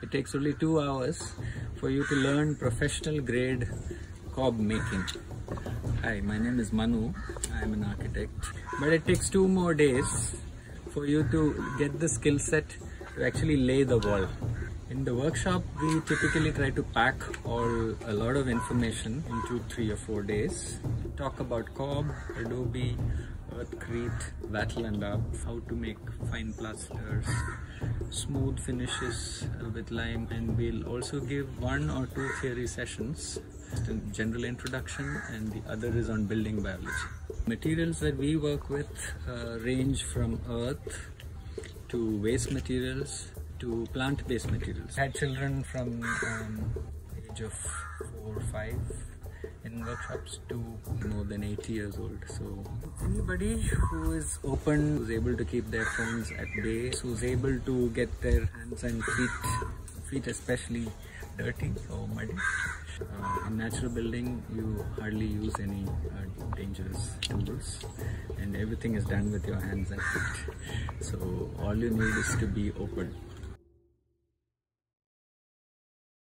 It takes only two hours for you to learn professional grade cob making. Hi, my name is Manu. I am an architect. But it takes two more days for you to get the skill set to actually lay the wall. In the workshop, we typically try to pack all a lot of information into three or four days. Talk about cob, adobe, earthcrete, up, how to make fine plasters, smooth finishes uh, with lime, and we'll also give one or two theory sessions, general introduction, and the other is on building biology. Materials that we work with uh, range from earth to waste materials to plant-based materials. I had children from um, age of four or five in workshops to more than 80 years old. So anybody who is open, who's able to keep their phones at bay, who's able to get their hands and feet, feet especially dirty or muddy. Uh, in natural building, you hardly use any uh, dangerous tools and everything is done with your hands and feet. So all you need is to be open.